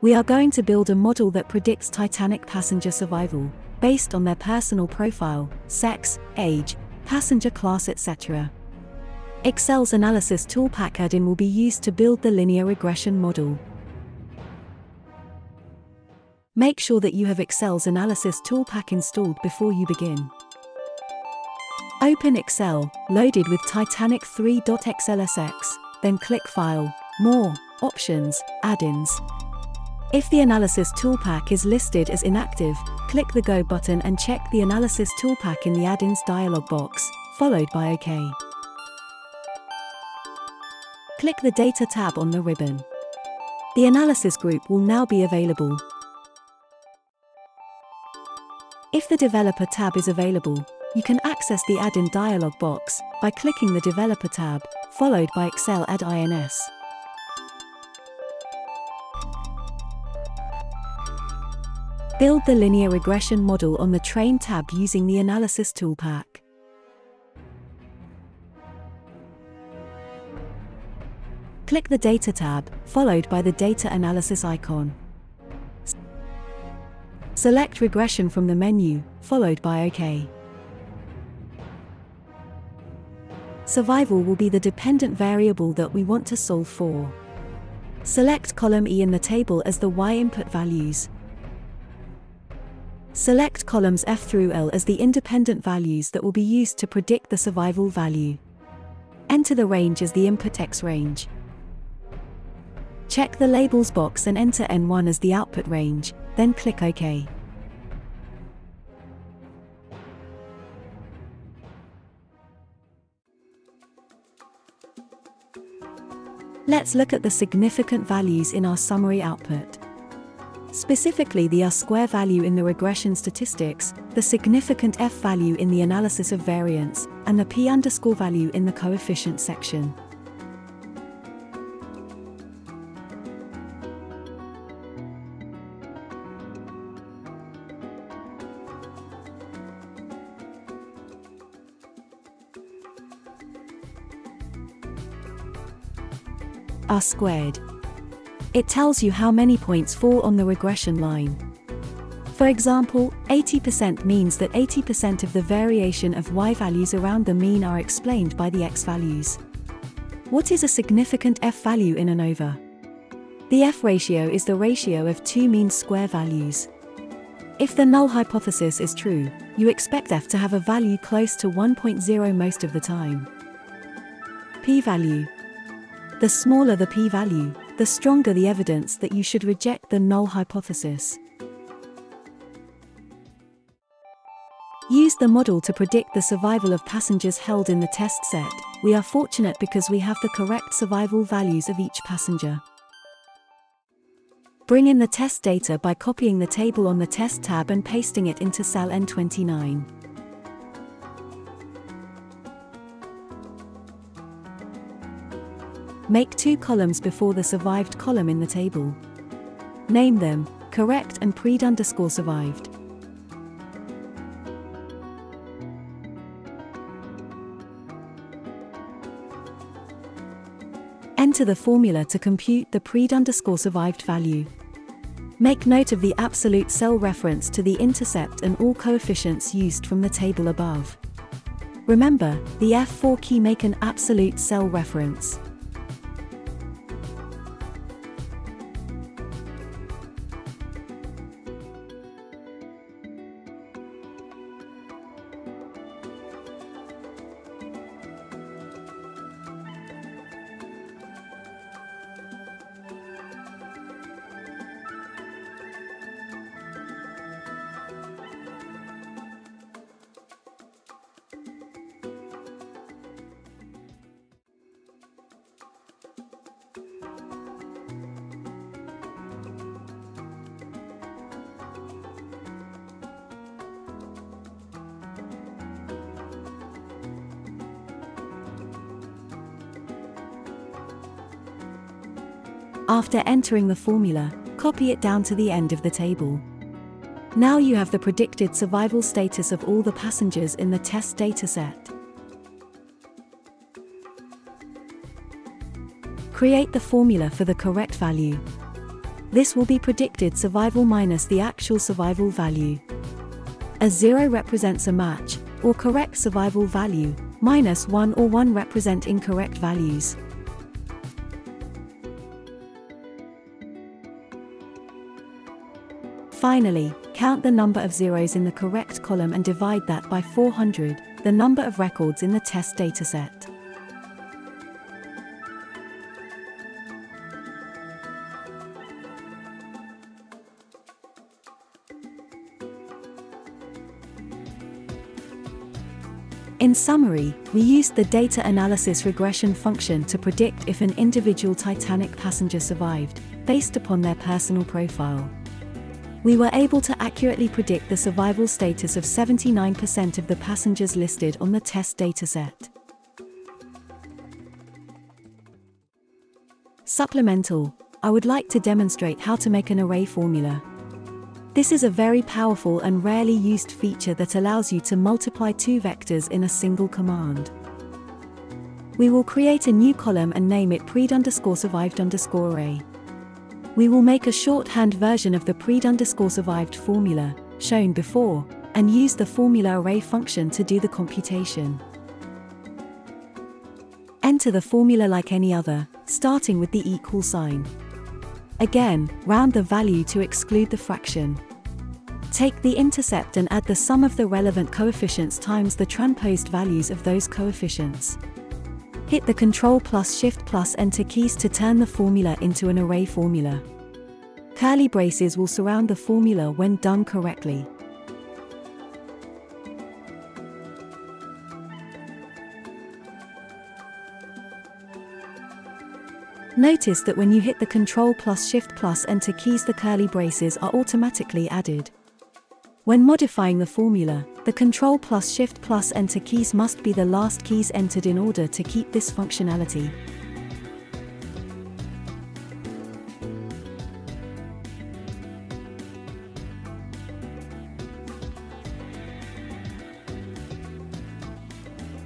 We are going to build a model that predicts Titanic passenger survival, based on their personal profile, sex, age, passenger class etc. Excel's Analysis Toolpak add-in will be used to build the linear regression model. Make sure that you have Excel's Analysis Toolpak installed before you begin. Open Excel, loaded with Titanic 3.xlsx, then click File, More, Options, Add-ins. If the Analysis Toolpak is listed as inactive, click the Go button and check the Analysis Toolpak in the Add-ins dialog box, followed by OK. Click the Data tab on the ribbon. The Analysis group will now be available. If the Developer tab is available, you can access the Add-in dialog box by clicking the Developer tab, followed by Excel Add-ins. Build the linear regression model on the Train tab using the Analysis Toolpak. Click the Data tab, followed by the Data Analysis icon. Select Regression from the menu, followed by OK. Survival will be the dependent variable that we want to solve for. Select column E in the table as the Y input values. Select columns F through L as the independent values that will be used to predict the survival value. Enter the range as the input X range. Check the labels box and enter N1 as the output range, then click OK. Let's look at the significant values in our summary output. Specifically the R-square value in the regression statistics, the significant F value in the analysis of variance, and the P underscore value in the coefficient section. R squared. It tells you how many points fall on the regression line. For example, 80% means that 80% of the variation of y values around the mean are explained by the x values. What is a significant f value in ANOVA? The f ratio is the ratio of two mean square values. If the null hypothesis is true, you expect f to have a value close to 1.0 most of the time. P-value the smaller the p-value, the stronger the evidence that you should reject the null hypothesis. Use the model to predict the survival of passengers held in the test set. We are fortunate because we have the correct survival values of each passenger. Bring in the test data by copying the table on the test tab and pasting it into cell N29. Make two columns before the survived column in the table. Name them, correct and pred underscore survived. Enter the formula to compute the pred underscore survived value. Make note of the absolute cell reference to the intercept and all coefficients used from the table above. Remember, the F4 key make an absolute cell reference. After entering the formula, copy it down to the end of the table. Now you have the predicted survival status of all the passengers in the test dataset. Create the formula for the correct value. this will be predicted survival minus the actual survival value. A 0 represents a match, or correct survival value, minus 1 or 1 represent incorrect values. Finally, count the number of zeros in the correct column and divide that by 400, the number of records in the test dataset. In summary, we used the data analysis regression function to predict if an individual Titanic passenger survived, based upon their personal profile. We were able to accurately predict the survival status of 79% of the passengers listed on the test dataset. Supplemental, I would like to demonstrate how to make an array formula. This is a very powerful and rarely used feature that allows you to multiply two vectors in a single command. We will create a new column and name it pred We will make a shorthand version of the pred underscore survived formula, shown before, and use the formula array function to do the computation. Enter the formula like any other, starting with the equal sign. Again, round the value to exclude the fraction. Take the intercept and add the sum of the relevant coefficients times the transposed values of those coefficients. Hit the Ctrl plus Shift plus Enter keys to turn the formula into an array formula. Curly braces will surround the formula when done correctly. Notice that when you hit the Ctrl plus Shift plus Enter keys the curly braces are automatically added. When modifying the formula, the Ctrl plus Shift plus Enter keys must be the last keys entered in order to keep this functionality.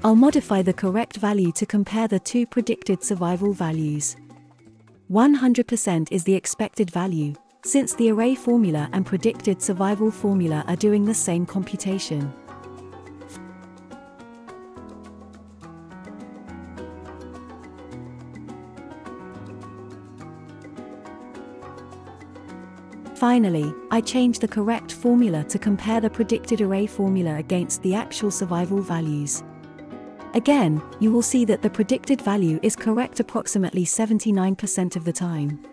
I'll modify the correct value to compare the two predicted survival values. 100% is the expected value, since the array formula and predicted survival formula are doing the same computation. Finally, I change the correct formula to compare the predicted array formula against the actual survival values. Again, you will see that the predicted value is correct approximately 79% of the time.